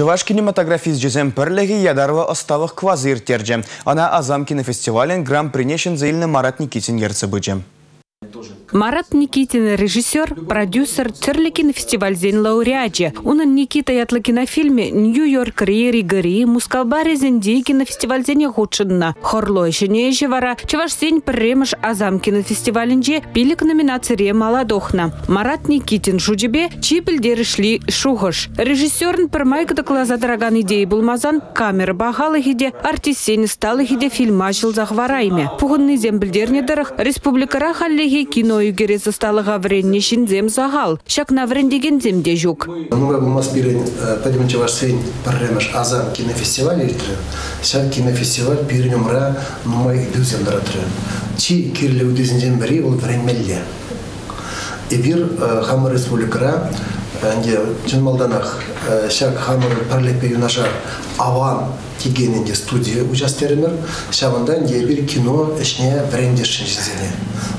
Чуваш кинематографиз жезем пірлігі ядарва осталық квазыр терже. Ана Азам кинофестивален гран-принешін зейліні Марат Никитин бөджем. Марат Никитин – режиссер, продюсер, түрлі кинофестивальзен лауреатчы. Унын Никита ятлы кинофильме «Нью-Йорк Рири Гыри» мускалбаре зенди кинофестивальзене худшынна. Хорло ішіне вара чаваш сень пірремыш Азам кинофестивалінже пилік номинацире маладохна. Марат Никитин жудебе чи шли шухыш. Режиссерн пірмайкыды клазадыраган идеи булмазан камера бағалы хиде, артисен сталы хиде. Пуғынны зембілдерне дырық республикара халлеге кино үйгере засталыға вренне шинзем загал. Шак на врендеген земде жүк. Нуга булмас бирен подимче ваш сен парремеш азам кинофестиваль иртре. Шак кинофестиваль бирен умра нумай дүзем. Чи кирле үдезенден бери ол вренмелле. И бир хамыр республикара Әнде Чынмалданақ шак хамыр парлепе юнаша аван тигенінде студия участтерімір. Шавында бір кино ішіне брендешін жезіне.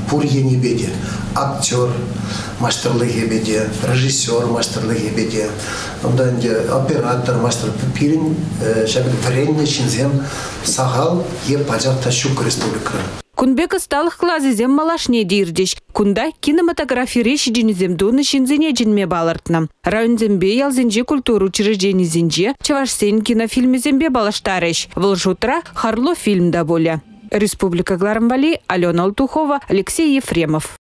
Пур енебеде. Актер мастерлығы беде, режиссер мастерлығы беде. Онда оператор мастер пирин шабыл вренне шинзен сағал е пажақта шук республика. Кунбек сталық клазызем малашне дирдиш. Кунда кинематография реши жинізем дуны шинзене жинме балыртнам. Районзембе ялзенже культуру учреждений зенже чавашсен кинофильмезембе балаштарыш. Выл жутра харло фильм да боля. Республика Гларамбали, Алена Алтухова, Алексей Ефремов.